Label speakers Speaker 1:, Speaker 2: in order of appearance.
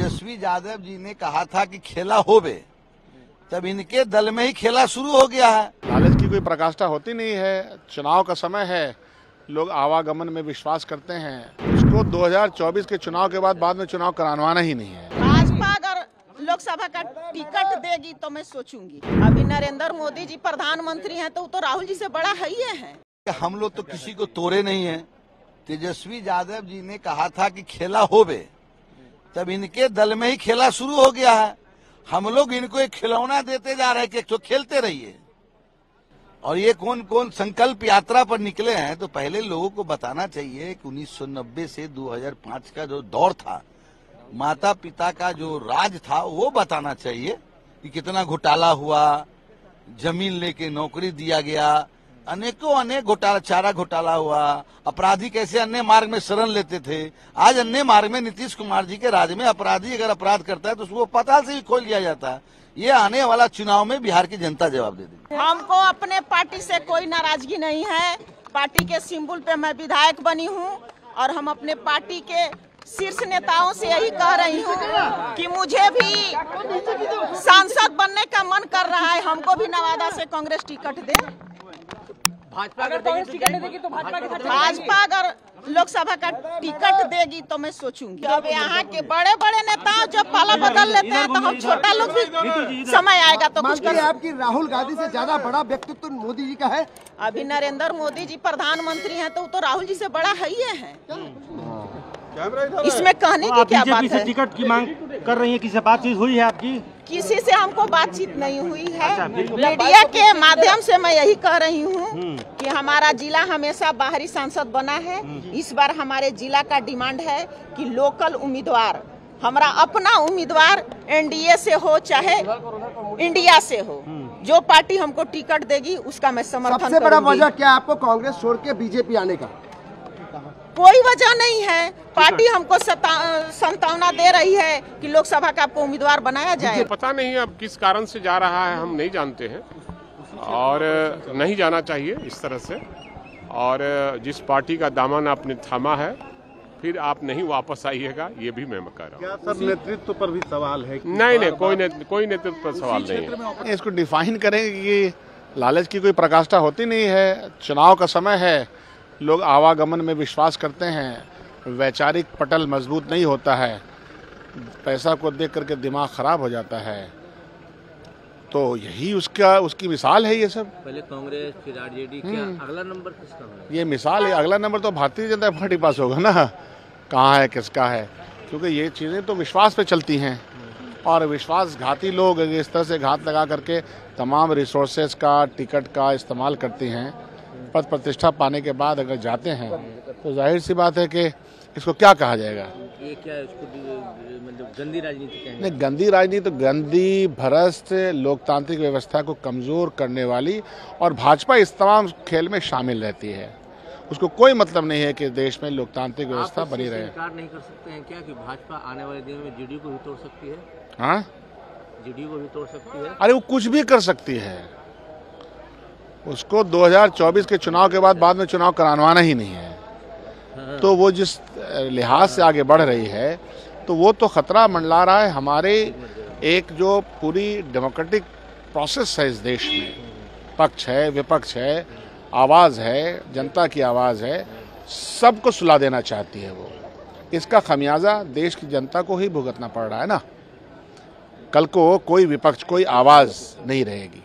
Speaker 1: तेजस्वी यादव जी ने कहा था कि खेला होवे। तब इनके दल में ही खेला शुरू हो गया है।
Speaker 2: लालच की कोई प्रकाष्ठा होती नहीं है। चुनाव का समय है। लोग आवागमन में विश्वास करते हैं। उसको 2024 के चुनाव के बाद बाद में चुनाव करानवाना ही नहीं है।
Speaker 3: भाजपा अगर लोकसभा का टिकट देगी तो मैं सोचूँगी। अभी नरेंद्र मोदी जी प्रधानमंत्री हैं तो वो तो राहुल जी से बड़ा है ही है।
Speaker 1: हम लोग तो किसी को तोड़े नहीं है। तेजस्वी यादव जी ने कहा था कि खेला होवे। तब इनके दल में ही खेला शुरू हो गया है, हम लोग इनको एक खिलौना देते जा रहे हैं कि तो खेलते रहिए। और ये कौन कौन संकल्प यात्रा पर निकले हैं तो पहले लोगों को बताना चाहिए कि 1990 से 2005 का जो दौर था माता पिता का जो राज था, वो बताना चाहिए कि कितना घोटाला हुआ, ज़मीन लेके नौकरी दिया गया अनेकों अनेक घोटाला, चारा घोटाला हुआ। अपराधी कैसे अन्य मार्ग में शरण लेते थे? आज अन्य मार्ग में नीतीश कुमार जी के राज में अपराधी अगर अपराध करता है तो उसको पताल से भी खोल लिया जाता है। ये आने वाला चुनाव में बिहार की जनता जवाब दे देगी।
Speaker 3: हमको अपने पार्टी से कोई नाराज़गी नहीं है। पार्टी के सिंबल पे मैं विधायक बनी हूँ और हम अपने पार्टी के शीर्ष नेताओं से यही कह रही हूँ कि मुझे भी सांसद बनने का मन कर रहा है। हमको भी नवादा से कांग्रेस टिकट दे।
Speaker 4: भाजपा अगर कांग्रेस टिकट देगी। तो भाजपा के साथ
Speaker 3: भाजपा अगर लोकसभा का टिकट देगी तो मैं सोचूँगी। अब यहाँ के बड़े बड़े नेता जब पाला बदल लेते हैं तो हम छोटा लोग भी समय आएगा तो कुछ कर।
Speaker 5: आपकी राहुल गांधी से ज़्यादा बड़ा व्यक्तित्व मोदी जी का है।
Speaker 3: अभी नरेंद्र मोदी जी प्रधानमंत्री हैं तो वो तो राहुल जी से बड़ा है ही है। इसमें कहने की क्या बात है?
Speaker 6: टिकट की मांग कर रही है किसी बातचीत हुई है आपकी?
Speaker 3: किसी से हमको बातचीत नहीं हुई है। मीडिया के माध्यम से मैं यही कह रही हूँ कि हमारा जिला हमेशा बाहरी सांसद बना है। इस बार हमारे जिला का डिमांड है कि लोकल उम्मीदवार हमारा अपना उम्मीदवार एनडीए से हो चाहे इंडिया से हो। जो पार्टी हमको टिकट देगी उसका मैं समर्थन
Speaker 5: सबसे बड़ा। वजह क्या आपको कांग्रेस छोड़ के बीजेपी आने का?
Speaker 3: कोई वजह नहीं है। पार्टी हमको सता- संतावना दे रही है कि लोकसभा का आपको उम्मीदवार बनाया जाए।
Speaker 7: पता नहीं अब किस कारण से जा रहा है हम नहीं जानते हैं। और नहीं जाना चाहिए इस तरह से। और जिस पार्टी का दामन आपने थामा है फिर आप नहीं वापस आइएगा ये भी मैं कह रहा हूँ।
Speaker 2: सर नेतृत्व पर भी सवाल है
Speaker 7: नहीं नहीं कोई ने, कोई नेतृत्व पर सवाल नहीं है।
Speaker 2: इसको डिफाइन करेंगे कि लालच की कोई प्रकाष्ठा होती नहीं है चुनाव का समय है लोग आवागमन में विश्वास करते हैं वैचारिक पटल मज़बूत नहीं होता है पैसा को देख करके दिमाग खराब हो जाता है। तो यही उसका उसकी मिसाल है ये सब।
Speaker 4: पहले कांग्रेस फिर आरजेडी क्या अगला नंबर किसका होगा?
Speaker 2: ये मिसाल है अगला नंबर तो भारतीय जनता पार्टी पास होगा ना। कहाँ है किसका है? क्योंकि ये चीज़ें तो विश्वास पे चलती हैं। और विश्वासघाती लोग इस तरह से घात लगा करके तमाम रिसोर्सेज का टिकट का इस्तेमाल करते हैं पद प्रतिष्ठा पाने के बाद अगर जाते हैं तो ज़ाहिर सी बात है कि इसको क्या कहा जाएगा?
Speaker 4: ये क्या दि- मतलब गंदी राजनीति
Speaker 2: नहीं गंदी राजनीति तो गंदी भ्रष्ट लोकतांत्रिक व्यवस्था को कमज़ोर करने वाली और भाजपा इस तमाम खेल में शामिल रहती है। उसको कोई मतलब नहीं है कि देश में लोकतांत्रिक व्यवस्था बनी रहे।
Speaker 4: नहीं कर सकते हैं क्या कि भाजपा आने वाले दिनों में जीडीयू को भी तोड़ सकती है?
Speaker 2: हाँ?
Speaker 4: जीडीयू को भी तोड़ सकती है?
Speaker 2: अरे वो कुछ भी कर सकती है। उसको 2024 के चुनाव के बाद बाद में चुनाव करानवाना ही नहीं है। तो वो जिस लिहाज से आगे बढ़ रही है तो वो तो खतरा मंडला रहा है। हमारे एक जो पूरी डेमोक्रेटिक प्रोसेस है इस देश में, पक्ष है, विपक्ष है, आवाज़ है, जनता की आवाज़ है, सबको सुला देना चाहती है वो। इसका खमियाजा देश की जनता को ही भुगतना पड़ रहा है ना। कल को कोई विपक्ष, कोई आवाज़ नहीं रहेगी।